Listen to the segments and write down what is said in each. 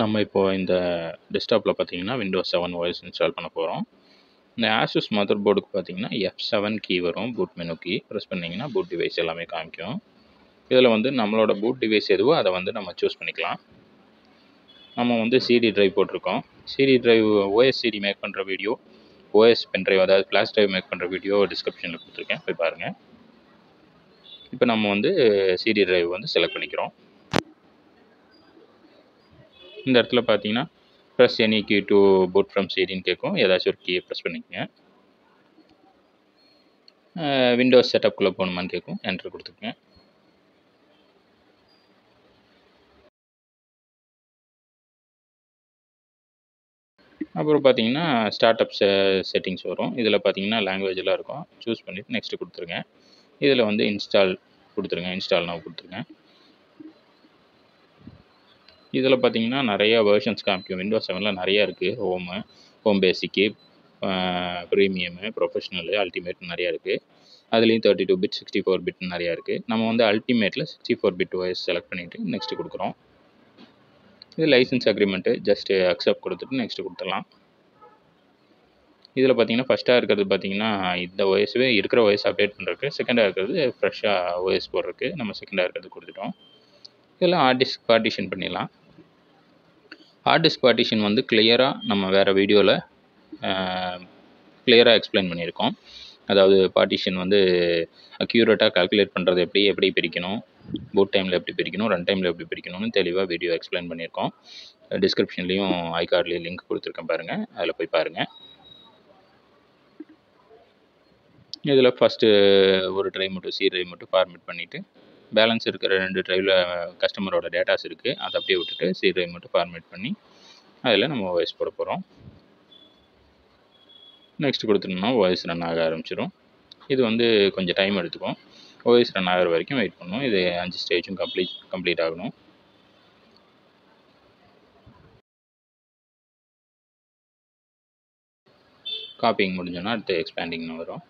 நம்ம இப்போது இந்த டெஸ்க்டாப்பில் பார்த்தீங்கன்னா விண்டோஸ் செவன் ஓஎஸ் இன்ஸ்டால் பண்ண போகிறோம் இந்த ஆசூஸ் மதர் போர்டுக்கு பார்த்தீங்கன்னா எஃப் செவன் கீ வரும் பூட் மெனு கீ ப்ரெஸ் பண்ணிங்கன்னா பூட் டிவைஸ் எல்லாமே காமிக்கும். இதில் வந்து நம்மளோட பூட் டிவைஸ் எதுவோ அதை வந்து நம்ம சூஸ் பண்ணிக்கலாம். நம்ம வந்து சிடி டிரைவ் போட்டிருக்கோம். CD drive OS CD make பண்ணுற வீடியோ ஓஎஸ் பென் அதாவது ஃப்ளாஷ் டிரைவ் மேக் பண்ணுற வீடியோ டிஸ்கிரிப்ஷனில் கொடுத்துருக்கேன். போய் பாருங்கள் இப்போ நம்ம வந்து சிடி டிரைவ் வந்து செலக்ட் பண்ணிக்கிறோம். இந்த இடத்துல பார்த்தீங்கன்னா press any key to boot from சீடின்னு கேட்கும். ஏதாச்சும் ஒரு கீயை ப்ரெஸ் பண்ணிக்கங்க. விண்டோஸ் செட்டப்குள்ளே போகணுமான்னு கேட்கும். என்ட்ரு கொடுத்துக்கங்க. அப்புறம் பார்த்தீங்கன்னா ஸ்டார்ட் அப் செட்டிங்ஸ் வரும். இதில் பார்த்தீங்கன்னா லாங்குவேஜெலாம் இருக்கும். சூஸ் பண்ணிவிட்டு நெக்ஸ்ட்டு கொடுத்துருங்க. இதில் வந்து இன்ஸ்டால் கொடுத்துருங்க. இன்ஸ்டால் நான் கொடுத்துருங்க. இதில் பார்த்தீங்கன்னா நிறையா வேர்ஷன்ஸ் காமிக்கும். விண்டோஸ் செவனில் நிறையா இருக்குது home home basic premium professional ultimate நிறையா இருக்குது அதுலேயும் thirty two bit sixty four bit நிறையா இருக்குது நம்ம வந்து அல்டிமேட்டில் sixty four bit OS select பண்ணிவிட்டு நெக்ஸ்ட்டு கொடுக்குறோம். இது லைசன்ஸ் அக்ரிமெண்ட்டு ஜஸ்ட்டு அக்செப்ட் கொடுத்துட்டு நெக்ஸ்ட்டு கொடுத்துடலாம். இதில் பார்த்தீங்கன்னா ஃபஸ்ட்டாக இருக்கிறது பார்த்தீங்கன்னா இந்த ஓஎஸ்வே இருக்கிற ஓஎஸ் அப்டேட் பண்ணுறதுக்கு செகண்டாக இருக்கிறது ஃப்ரெஷ்ஷாக ஓஎஸ் போடுறதுக்கு நம்ம செகண்டாக இருக்கிறது கொடுத்துட்டோம். இதெல்லாம் ஆர்டிஸ்ட் பார்ட்டிஷன் பண்ணிடலாம். ஹார்ட் டிஸ்க் பார்ட்டிஷன் வந்து கிளியராக நம்ம வேறு வீடியோவில் கிளியராக எக்ஸ்பிளைன் பண்ணியிருக்கோம். அதாவது பார்ட்டிஷன் வந்து அக்யூரேட்டாக கால்குலேட் பண்ணுறது எப்படி எப்படி பிரிக்கணும் பூட் டைமில் எப்படி பிரிக்கணும் ரன் டைமில் எப்படி பிரிக்கணும்னு தெளிவாக வீடியோ எக்ஸ்பிளைன் பண்ணியிருக்கோம். டிஸ்கிரிப்ஷன்லேயும் ஐ கார்ட்லேயும் லிங்க் கொடுத்துருக்கேன் பாருங்கள் அதில் போய் பாருங்கள் இதில் ஃபஸ்ட்டு ஒரு ட்ரை மட்டும் சி ட்ரை மட்டும் ஃபார்மேட் பண்ணிவிட்டு பேலன்ஸ் இருக்கிற ரெண்டு ட்ரைவில் கஸ்டமரோட டேட்டாஸ் இருக்குது அதை அப்படியே விட்டுட்டு சி ட்ரைவ் மட்டும் ஃபார்மேட் பண்ணி அதில் நம்ம வாய்ஸ் போட போகிறோம் நெக்ஸ்ட் கொடுத்துட்டோம்னா வாய்ஸ் ரன் ஆக ஆரம்பிச்சிடும் இது வந்து கொஞ்சம் டைம் எடுத்துக்கும். ஓஎஸ் ரன் ஆகிற வரைக்கும் வெயிட் பண்ணணும் இது அஞ்சு ஸ்டேஜும் கம்ப்ளீட் கம்ப்ளீட் ஆகணும். காப்பிங் முடிஞ்சோன்னா அடுத்து எக்ஸ்பேண்டிங்னு வரும்.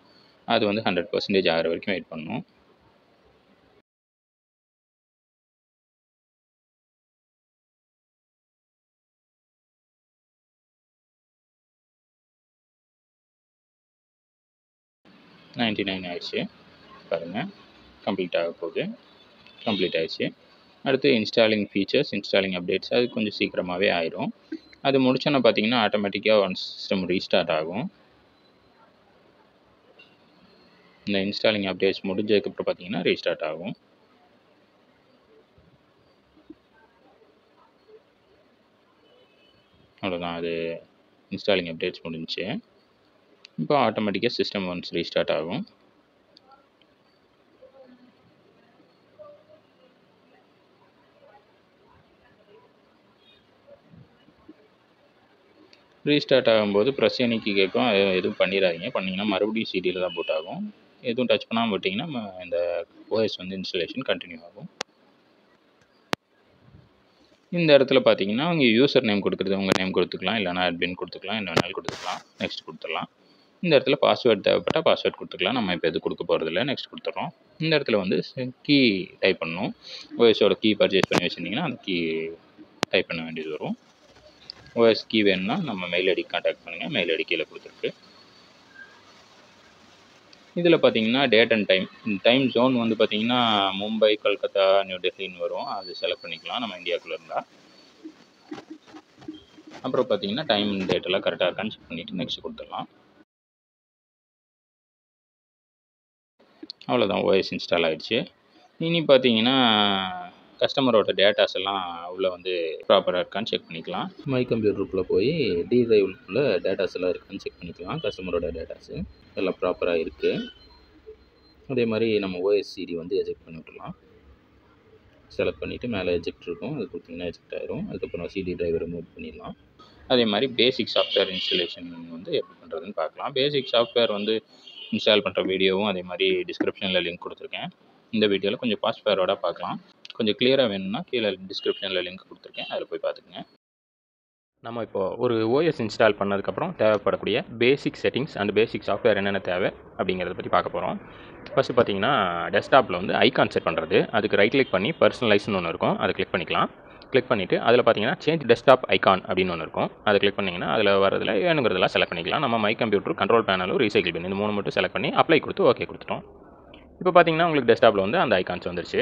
அது வந்து ஹண்ட்ரட் பர்சன்டேஜ் ஆகிற வரைக்கும் வெயிட் பண்ணணும் நைன்ட்டி நைன் ஆயிடுச்சு. பாருங்கள் கம்ப்ளீட் ஆக போகுது. கம்ப்ளீட் ஆயிடுச்சு. அடுத்து இன்ஸ்டாலிங் ஃபீச்சர்ஸ் இன்ஸ்டாலிங் அப்டேட்ஸ் அது கொஞ்சம் சீக்கிரமாகவே ஆயிரும். அது முடிச்சோன்னா பார்த்தீங்கன்னா ஆட்டோமேட்டிக்காக ஒன் சிஸ்டம் ரீஸ்டார்ட் ஆகும். இந்த இன்ஸ்டாலிங் அப்டேட்ஸ் முடிஞ்சதுக்கப்புறம் பார்த்தீங்கன்னா ரீஸ்டார்ட் ஆகும். அவ்வளோதான் அது இன்ஸ்டாலிங் அப்டேட்ஸ் முடிஞ்சிச்சு. இப்போ ஆட்டோமேட்டிக்காக சிஸ்டம் ஒன்ஸ் ரீஸ்டார்ட் ஆகும். ரீஸ்டார்ட் ஆகும்போது ப்ரெஸ் எண்ணிக்கை கேட்கும். எதுவும் பண்ணிடாதீங்க. பண்ணிங்கன்னா மறுபடியும் சிடியில் தான் போட் ஆகும் எதுவும் டச் பண்ணாமல் விட்டிங்கன்னா இந்த ஓஎஸ் வந்து இன்ஸ்டலேஷன் கண்டினியூ ஆகும். இந்த இடத்துல பார்த்தீங்கன்னா அவங்க யூசர் நேம் கொடுக்குறது உங்கள் நேம் கொடுத்துக்கலாம். இல்லைனா அட்மின் கொடுத்துக்கலாம். என்ன வேணாலும் கொடுத்துக்கலாம். நெக்ஸ்ட் கொடுத்துடலாம். இந்த இடத்துல பாஸ்வேர்ட் தேவைப்பட்டால் பாஸ்வேர்ட் கொடுத்துக்கலாம். நம்ம இப்போ எது கொடுக்க போகிறதில்ல நெக்ஸ்ட் கொடுத்துட்றோம் இந்த இடத்துல வந்து கீ டைப் பண்ணணும். ஓஎஸோட கீ பர்ச்சேஸ் பண்ணி வச்சுருந்தீங்கன்னா அந்த கீ டைப் பண்ண வேண்டியது வரும். ஓஎஸ் கீ வேணும்னா நம்ம மெயில் ஐடி காண்டாக்ட் பண்ணுங்கள் மெயில் ஐடி கீழே கொடுத்துருக்கு. இதில் பார்த்தீங்கன்னா date and time time zone வந்து பார்த்தீங்கன்னா மும்பை கல்கத்தா நியூ டெல்லின்னு வரும். அது செலக்ட் பண்ணிக்கலாம். நம்ம இந்தியாவுக்குள்ளே இருந்தால் அப்புறம் பார்த்தீங்கன்னா டைம் டேட்டெல்லாம் கரெக்டாக இருக்கான்னு செக் பண்ணிவிட்டு நெக்ஸ்ட் கொடுத்துடலாம். அவ்வளோதான் ஓஎஸ் இன்ஸ்டால் ஆகிடுச்சு இனி பார்த்தீங்கன்னா கஸ்டமரோட டேட்டாஸ் எல்லாம் உள்ளே வந்து ப்ராப்பராக இருக்கான்னு செக் பண்ணிக்கலாம். மை கம்ப்யூட்டருக்குள்ளே போய் டி ட்ரைவுக்குள்ளே டேட்டாஸ் எல்லாம் இருக்கான்னு செக் பண்ணிக்கலாம் கஸ்டமரோட டேட்டாஸு எல்லாம் ப்ராப்பராக இருக்குது அதே மாதிரி நம்ம ஓஎஸ்சிடி வந்து எஜெக்ட் பண்ணி விட்டுலாம் செலக்ட் பண்ணிவிட்டு மேலே எஜெக்ட் இருக்கும் அது கொடுத்திங்கன்னா எஜெக்ட் ஆயிரும். அதுக்கப்புறம் சிடி டிரைவர் ரிமூவ் பண்ணிடலாம். அதே மாதிரி பேசிக் சாஃப்ட்வேர் இன்ஸ்டலேஷன் வந்து எப்படி பண்ணுறதுன்னு பார்க்கலாம். பேசிக் சாஃப்ட்வேர் வந்து இன்ஸ்டால் பண்ணுற வீடியோவும் அதே மாதிரி டிஸ்கிரிப்ஷனில் லிங்க் கொடுத்துருக்கேன். இந்த வீடியோவில் கொஞ்சம் ஃபாஸ்ட் பார்க்கலாம். கொஞ்சம் கிளியராக வேணும்னா கீழே டிஸ்கிரிப்ஷனில் லிங்க் கொடுத்துருக்கேன். அதில் போய் பார்த்துக்குங்க. நம்ம இப்போது ஒரு ஓஎஸ் இன்ஸ்டால் பண்ணதுக்கப்புறம் தேவைப்படக்கூடிய basic settings and basic software என்னென்ன தேவை அப்படிங்கிறத பற்றி பார்க்க போகிறோம் ஃபஸ்ட்டு பார்த்தீங்கன்னா டெஸ்க்டாப்பில் வந்து ஐகான் செட் பண்ணுறது அதுக்கு ரைட் கிளிக் பண்ணி பர்சனலைஸ்னு ஒன்று இருக்கும். அதை கிளிக் பண்ணிக்கலாம். கிளிக் பண்ணிவிட்டு அதில் பார்த்தீங்கன்னா சேஞ்ச் டெஸ்க்டாப் ஐக்கான் அப்படின்னு ஒன்று இருக்கும். அதை கிளிக் பண்ணிங்கன்னா அதில் வரதில் வேணுங்கிறதெல்லாம் செலக்ட் பண்ணிக்கலாம். நம்ம மை கம்ப்யூட்டர் கண்ட்ரோல் பேனலும் ரீசைக்கிள் பின் இந்த மூணு மட்டும் செலக்ட் பண்ணி அப்ளை கொடுத்து ஓகே கொடுத்துட்டோம். இப்போ பார்த்தீங்கன்னா உங்களுக்கு டெஸ்க்டாப்பில் வந்து அந்த ஐக்கான்ஸ் வந்துருச்சு.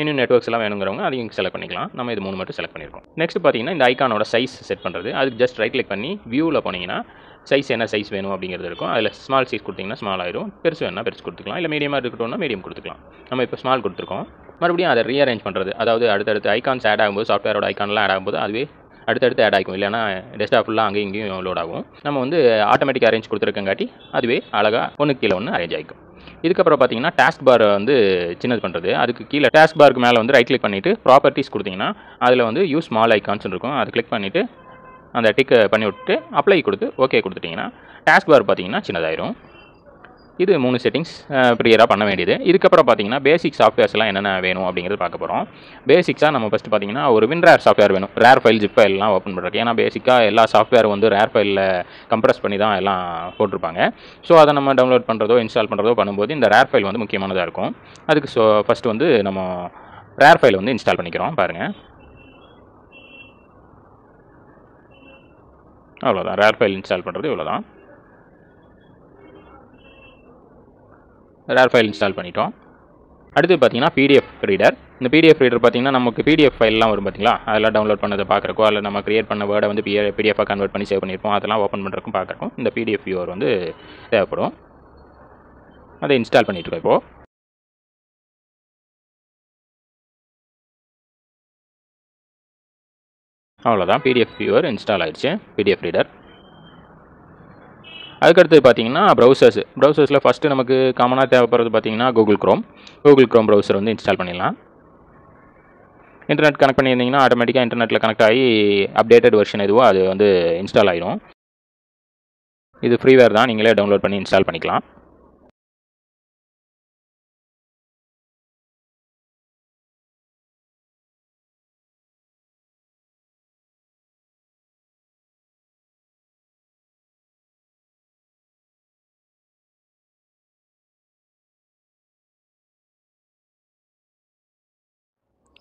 இன்னும் நெட்ஒர்க்ஸ் எல்லாம் வேணுங்கிறவங்க அதையும் செலக்ட் பண்ணிக்கலாம். நம்ம இது மூணு மட்டும் செலக்ட் பண்ணியிருக்கோம் நெக்ஸ்ட் பார்த்தீங்கன்னா இந்த ஐக்கானோட சைஸ் செட் பண்ணுறது அதுக்கு ஜஸ்ட் ரைட் கிளிக் பண்ணி வியூவில் போனீங்கன்னா சைஸ் என்ன சைஸ் வேணும் அப்படிங்கிறது இருக்கும். அதில் ஸ்மால் சைஸ் கொடுத்தீங்கன்னா ஸ்மால் ஆயிரும். பெருசு வேணால் பெருசு கொடுத்துக்கலாம். இல்லை மீடியமாக இருக்கட்டும்னா மீடியம் கொடுத்துக்கலாம். நம்ம இப்போ ஸ்மால் கொடுத்துருக்கோம். மறுபடியும் அதை ரீஅரேஞ்ச் பண்ணுறது அதாவது அடுத்தடுத்து ஐக்கான்ஸ் ஆட் ஆகும்போது சாஃப்ட்வேரோட ஐக்கான்லாம் ஆட் ஆகும்போது அதுவே அடுத்தடுத்து ஆட் ஆகும் இல்லைனா டெஸ்க்டாப் ஃபுல்லாக அங்கேயும் இங்கேயும் லோட் ஆகும். நம்ம வந்து ஆட்டோமேட்டிக் அரேஞ்ச் கொடுத்துருக்கங்காட்டி அதுவே அழகாக ஒன்று கீழே ஒன்று அரேஞ்ச் ஆகிக்கும். இதுக்கப்புறம் பார்த்தீங்கன்னா டாஸ்க் பார் வந்து சின்னது பண்ணுறது அதுக்கு கீழே டாஸ்க் பாருக்கு மேலே வந்து ரைட் கிளிக் பண்ணிவிட்டு ப்ராப்பர்ட்டிஸ் கொடுத்தீங்கன்னா அதில் வந்து யூஸ் ஸ்மால் ஐக்கான்ஸ் இருக்கும். அதை கிளிக் பண்ணிவிட்டு அந்த டிக்கை பண்ணி விட்டு அப்ளை கொடுத்து ஓகே கொடுத்துட்டிங்கன்னா டாஸ்க் பார் பார்த்தீங்கன்னா சின்னதாயிரும். இது மூணு செட்டிங்ஸ் ப்ரியராக பண்ண வேண்டியது. இதுக்கப்புறம் பார்த்தீங்கன்னா பேசிக் சாஃப்ட்வேர்ஸ்லாம் என்னென்ன வேணும் அப்படிங்கிறது பார்க்க போகிறோம் பேசிக்ஸாக நம்ம ஃபஸ்ட்டு பார்த்தீங்கன்னா ஒரு வின்ரேர் சாஃப்ட்வேர் வேணும். ரேர் ஃபைல் ஜிப் ஃபைல்லாம் ஓப்பன் பண்ணுறதுக்கு ஏன்னா பேசிக்காக எல்லா சாஃப்ட்வேர் வந்து ரேர் ஃபைலில் கம்ப்ரஸ் பண்ணி தான் எல்லாம் போட்டிருப்பாங்க. ஸோ அதை நம்ம டவுன்லோட் பண்ணுறதோ இன்ஸ்டால் பண்ணுறதோ பண்ணும்போது இந்த ரேர் ஃபைல் வந்து முக்கியமானதாக இருக்கும். அதுக்கு ஸோ ஃபஸ்ட்டு வந்து நம்ம ரேர் ஃபைல் வந்து இன்ஸ்டால் பண்ணிக்கிறோம். பாருங்கள் அவ்வளோதான் ரேர் ஃபைல் இன்ஸ்டால் பண்ணுறது இவ்வளோதான் ரேர் ஃபைல் இன்ஸ்டால் பண்ணிட்டோம். அடுத்து பார்த்தீங்கன்னா பிடிஎஃப் ரீடர் இந்த பிடிஎஃப் ரீடர் பார்த்தீங்கன்னா நமக்கு பிடிஎஃப் ஃபைல்லாம் வரும் பார்த்தீங்களா அதெல்லாம் டவுன்லோட் பண்ணதை பார்க்குறக்கோ அதில் நம்ம கிரியேட் பண்ண வேர்டை வந்து பிஏ பிடிஎஃபாக கன்வெர்ட் பண்ணி சேவ் பண்ணியிருப்போம். அதெல்லாம் ஓப்பன் பண்ணுறக்கும் பார்க்குறக்கும் இந்த பிடிஎஃப் வியூவர் வந்து தேவைப்படும். அதை இன்ஸ்டால் பண்ணிட்டுருக்கோம் இப்போது அவ்வளோதான் பிடிஎஃப் வியூவர் இன்ஸ்டால் ஆயிடுச்சு. பிடிஎஃப் ரீடர் அதுக்கடுத்து பார்த்தீங்கன்னா ப்ரௌசர்ஸ் ப்ரௌசர்ஸில் ஃபஸ்ட்டு நமக்கு காமனாக தேவைப்படுறது பார்த்தீங்கன்னா Google Chrome Google Chrome browser வந்து இன்ஸ்டால் பண்ணிடலாம். இன்டர்நெட் கனெக்ட் பண்ணியிருந்தீங்கன்னா ஆட்டோமேட்டிக்காக இன்டர்நெட்டில் கனெக்ட் ஆகி அப்டேட்டட் வெர்ஷன் எதுவோ அது வந்து இன்ஸ்டால் ஆகிடும் இது ஃப்ரீவேர் தான். நீங்களே டவுன்லோட் பண்ணி இன்ஸ்டால் பண்ணிக்கலாம்.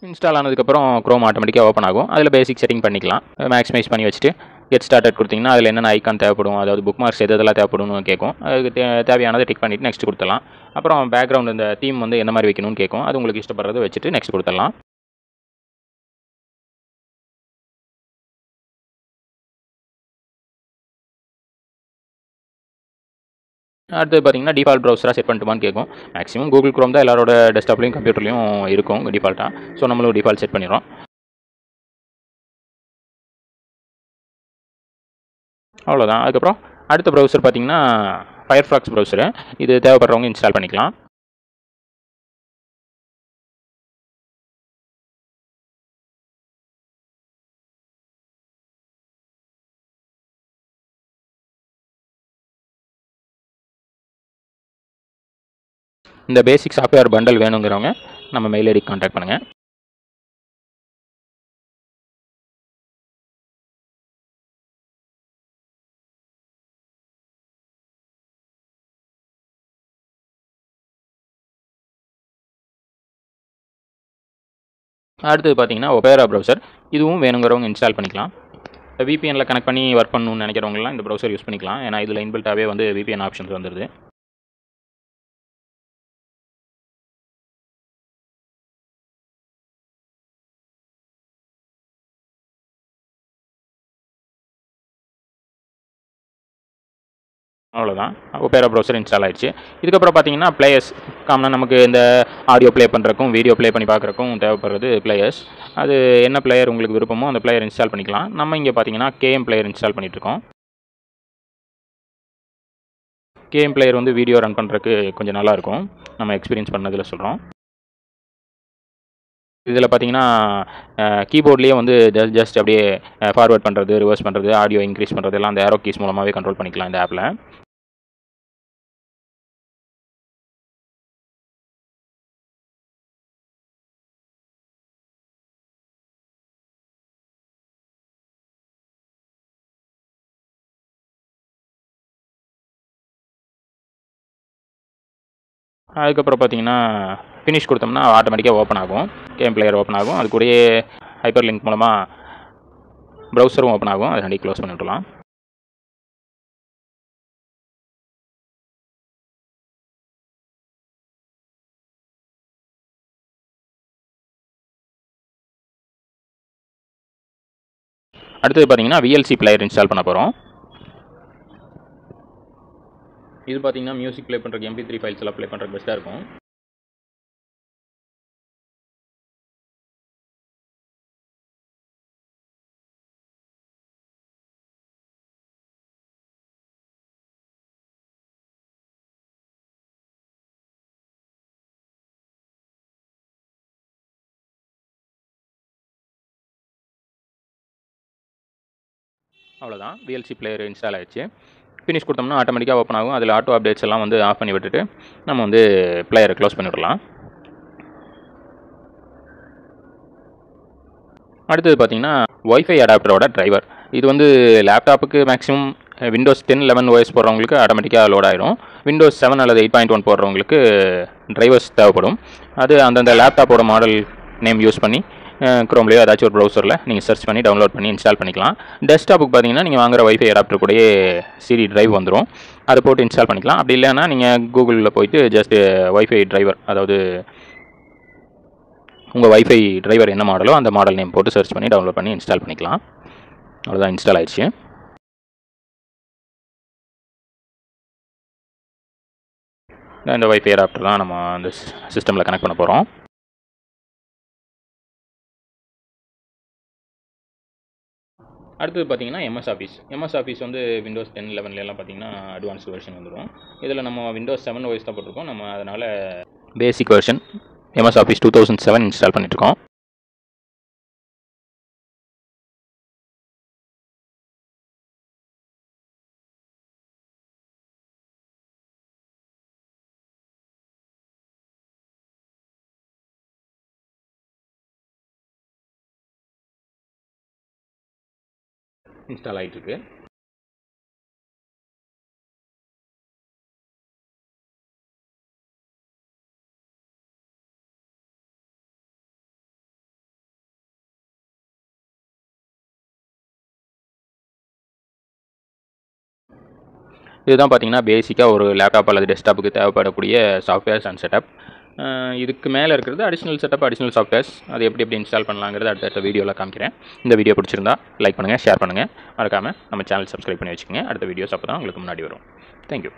இன்ஸ்டால் ஆனதுக்கப்புறம் க்ரோம் ஆட்டோமேட்டிக்காக ஓப்பன் ஆகும். அதில் பேசிக் செட்டிங் பண்ணிக்கலாம். மேக்ஸிமைஸ் பண்ணி வச்சுட்டு கெட் ஸ்டார்டட் கொடுத்தீங்கன்னா அதில் என்னென்ன ஐக்கான் தேவைப்படும் அதாவது புக் மார்க்ஸ் எது எதெல்லாம் தேவைப்படும்னு கேட்கும். அதுக்கு தேவையானதை டிக் பண்ணிவிட்டு நெக்ஸ்ட் கொடுத்துடலாம். அப்புறம் பேக்ரவுண்ட் இந்த தீம் வந்து என்ன மாதிரி வைக்கணும்னு கேட்கும். அது உங்களுக்கு இஷ்டப்படுறத வச்சுட்டு நெக்ஸ்ட் கொடுத்துடலாம். அடுத்து பார்த்தீங்கன்னா டிஃபால்ட் ப்ரௌசராக செட் பண்ணிட்டுமான்னு கேட்கும். மேக்ஸிமம் கூகுள் குரோம் தான் எல்லாரோட டெஸ்க்டாப்லையும் கம்ப்யூட்டர்லையும் இருக்கும் டிஃபால்ட்டாக ஸோ நம்மளும் டிஃபால்ட் செட் பண்ணிடுறோம். அவ்வளோதான் அதுக்கப்புறம் அடுத்த ப்ரௌசர் பார்த்தீங்கன்னா ஃபயர்ஃப்ளாக்ஸ் ப்ரௌசரு இது தேவைப்படுறவங்க இன்ஸ்டால் பண்ணிக்கலாம். இந்த பேசிக் சாஃப்ட்வேர் பண்டல் வேணுங்கிறவங்க நம்ம மெயில் ஐடி காண்டாக்ட் பண்ணுங்கள் அடுத்தது பார்த்தீங்கன்னா ஒபேரா ப்ரௌசர் இதுவும் வேணுங்கிறவங்க இன்ஸ்டால் பண்ணிக்கலாம். விபிஎனில் கனெக்ட் பண்ணி ஒர்க் பண்ணணும்னு நினைக்கிறவங்களாம் இந்த ப்ரௌசர் யூஸ் பண்ணிக்கலாம். ஏன்னா இதில் இன்பில்ட்டாகவே வந்து விபிஎன் ஆப்ஷன்ஸ் வந்துடுது அவ்வளோதான் ஒப்பேரா ப்ரௌசர் இன்ஸ்டால் ஆயிடுச்சு. இதுக்கப்புறம் பார்த்தீங்கன்னா பிளேயர்ஸ் காமனாக நமக்கு இந்த ஆடியோ ப்ளே பண்ணுறக்கும் வீடியோ ப்ளே பண்ணி பார்க்குறக்கும் தேவைப்படுறது பிளேயர்ஸ் அது என்ன பிளேயர் உங்களுக்கு விருப்பமோ அந்த பிளேயர் இன்ஸ்டால் பண்ணிக்கலாம். நம்ம இங்கே பார்த்தீங்கன்னா கேஎம் பிளேயர் இன்ஸ்டால் பண்ணிகிட்ருக்கோம் கேஎம் பிளேயர் வந்து வீடியோ ரன் பண்ணுறதுக்கு கொஞ்சம் நல்லாயிருக்கும். நம்ம எக்ஸ்பீரியன்ஸ் பண்ணதில் சொல்கிறோம் இதில் பார்த்தீங்கன்னா கீபோர்ட்லேயே வந்து ஜஸ்ட் ஜஸ்ட் அப்படியே ஃபார்வேர்ட் பண்ணுறது ரிவர்ஸ் பண்ணுறது ஆடியோ இன்க்ரீஸ் பண்ணுறது எல்லாம் அந்த ஏரோ கீஸ் மூலமாகவே கண்ட்ரோல் பண்ணிக்கலாம் இந்த ஆப்பில் அதுக்கப்புறம் பார்த்தீங்கன்னா ஃபினிஷ் கொடுத்தோம்னா ஆட்டோமேட்டிக்காக ஓப்பன் ஆகும். கேம் பிளேயர் ஓப்பன் ஆகும். அது கூடயே ஹைப்பர் லிங்க் மூலமாக ப்ரௌசரும் ஓப்பன் ஆகும். அதை ரெண்டையும் க்ளோஸ் பண்ணி விட்டுலாம் அடுத்தது பார்த்தீங்கன்னா விஎல்சி பிளேயர் இன்ஸ்டால் பண்ண போகிறோம் இது பார்த்தீங்கன்னா மியூசிக் ப்ளே பண்ணுறக்கு எம்பி த்ரீ ஃபைல்ஸ் எல்லாம் ப்ளே பண்ணுறதுக்கு பெஸ்ட்டாக இருக்கும். அவ்வளோதான் விஎல்சி பிளேயர் இன்ஸ்டால் ஆயிடுச்சு. ஃபினிஷ் கொடுத்தோம்னா ஆட்டோமேட்டிக்காக ஓப்பன் ஆகும். அதில் ஆட்டோ அப்டேட்ஸ் எல்லாம் வந்து ஆஃப் பண்ணி விட்டுட்டு நம்ம வந்து பிளேயரை க்ளோஸ் பண்ணிவிடலாம் அடுத்தது பார்த்தீங்கன்னா ஒய்ஃபை அடாப்டரோட டிரைவர் இது வந்து லேப்டாப்புக்கு maximum Windows ten eleven OS போடுறவங்களுக்கு ஆட்டோமேட்டிக்காக லோட் ஆயிரும். விண்டோஸ் செவன் அல்லது எயிட் பாயிண்ட் ஒன் போடுறவங்களுக்கு டிரைவர்ஸ் தேவைப்படும். அது அந்தந்த லேப்டாப்போட மாடல் நேம் யூஸ் பண்ணி க்ரோம்லேயோ ஏதாச்சும் ஒரு ப்ரௌசரில் நீங்கள் சர்ச் பண்ணி டவுன்லோட் பண்ணி இன்ஸ்டால் பண்ணிக்கலாம். டெஸ்க்டாப்புக்கு பார்த்தீங்கன்னா நீங்கள் வாங்குற வைஃபை அடாப்டர் கூடயே சிடி டிரைவ் வந்துடும் அதை போட்டு இன்ஸ்டால் பண்ணிக்கலாம். அப்படி இல்லைன்னா நீங்கள் கூகுளில் போயிட்டு ஜஸ்ட் வைஃபை டிரைவர் அதாவது உங்கள் வைஃபை டிரைவர் என்ன மாடலோ அந்த மாடல் நேம் போட்டு சர்ச் பண்ணி டவுன்லோட் பண்ணி இன்ஸ்டால் பண்ணிக்கலாம். அவ்வளோதான் இன்ஸ்டால் ஆயிடுச்சு. இந்த வைஃபை அடாப்டர் தான் நம்ம அந்த சிஸ்டமில் கனெக்ட் பண்ண போகிறோம் அடுத்தது பார்த்தீங்கன்னா எம்எஸ் ஆஃபீஸ் எம்எஸ் ஆஃபீஸ் வந்து விண்டோஸ் டென் லெவன்லலாம் பார்த்தீங்கன்னா அட்வான்ஸ் வெர்ஷன் வந்துடும் இதில் நம்ம விண்டோஸ் செவன் ஓஎஸ் தான் போட்டிருக்கோம். நம்ம அதனால் basic version MS Office two thousand seven install பண்ணியிருக்கோம் இன்ஸ்டால் ஆகிட்டுருக்கு இதுதான் பார்த்தீங்கன்னா பேசிக்காக ஒரு லேப்டாப் அல்லது டெஸ்க்டாப்புக்கு தேவைப்படக்கூடிய சாஃப்ட்வேர்ஸ் அண்ட் செட்டப் இதுக்கு மேலே இருக்கிறது அடிஷ்னல் செட்டப் அடிஷ்னல் சாஃப்ட்வேர்ஸ் அது எப்படி எப்படி இன்ஸ்டால் பண்ணலாங்கிறது அடுத்த வீடியோவில் காமிக்கிறேன். இந்த வீடியோ பிடிச்சிருந்தா லைக் பண்ணுங்கள் ஷேர் பண்ணுங்கள் மறக்காமல் நம்ம சேனல் சப்ஸ்கிரைப் பண்ணி வச்சுக்கோங்க. அடுத்த வீடியோஸ் அப்போ தான் உங்களுக்கு முன்னாடி வரும். தேங்க்யூ